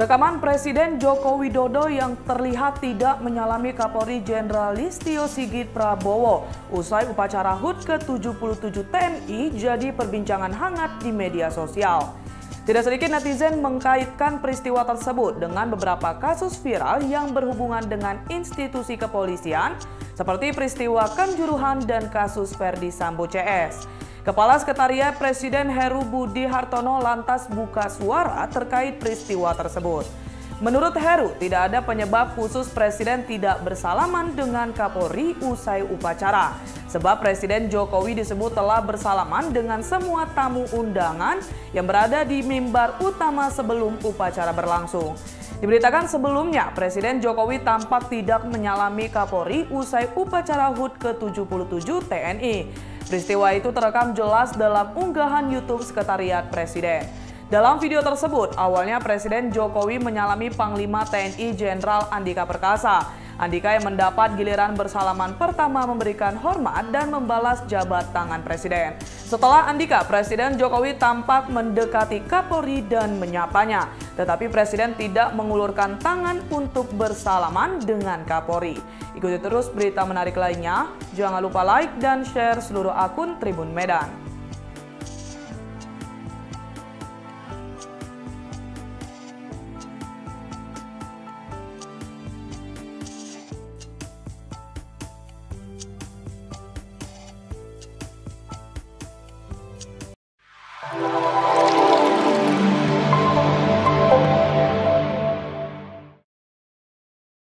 Rekaman Presiden Joko Widodo yang terlihat tidak menyalami Kapolri Jenderal Listio Sigit Prabowo usai upacara HUT ke-77 TNI jadi perbincangan hangat di media sosial. Tidak sedikit netizen mengkaitkan peristiwa tersebut dengan beberapa kasus viral yang berhubungan dengan institusi kepolisian seperti peristiwa Kanjuruhan dan kasus Verdi Sambo CS. Kepala Sekretariat Presiden Heru Budi Hartono lantas buka suara terkait peristiwa tersebut. Menurut Heru, tidak ada penyebab khusus Presiden tidak bersalaman dengan Kapolri usai upacara. Sebab Presiden Jokowi disebut telah bersalaman dengan semua tamu undangan yang berada di mimbar utama sebelum upacara berlangsung. Diberitakan sebelumnya, Presiden Jokowi tampak tidak menyalami Kapolri usai upacara HUT ke-77 TNI. Peristiwa itu terekam jelas dalam unggahan YouTube Sekretariat Presiden. Dalam video tersebut, awalnya Presiden Jokowi menyalami Panglima TNI Jenderal Andika Perkasa. Andika yang mendapat giliran bersalaman pertama memberikan hormat dan membalas jabat tangan Presiden. Setelah Andika, Presiden Jokowi tampak mendekati Kapolri dan menyapanya. Tetapi Presiden tidak mengulurkan tangan untuk bersalaman dengan Kapolri. Ikuti terus berita menarik lainnya. Jangan lupa like dan share seluruh akun Tribun Medan.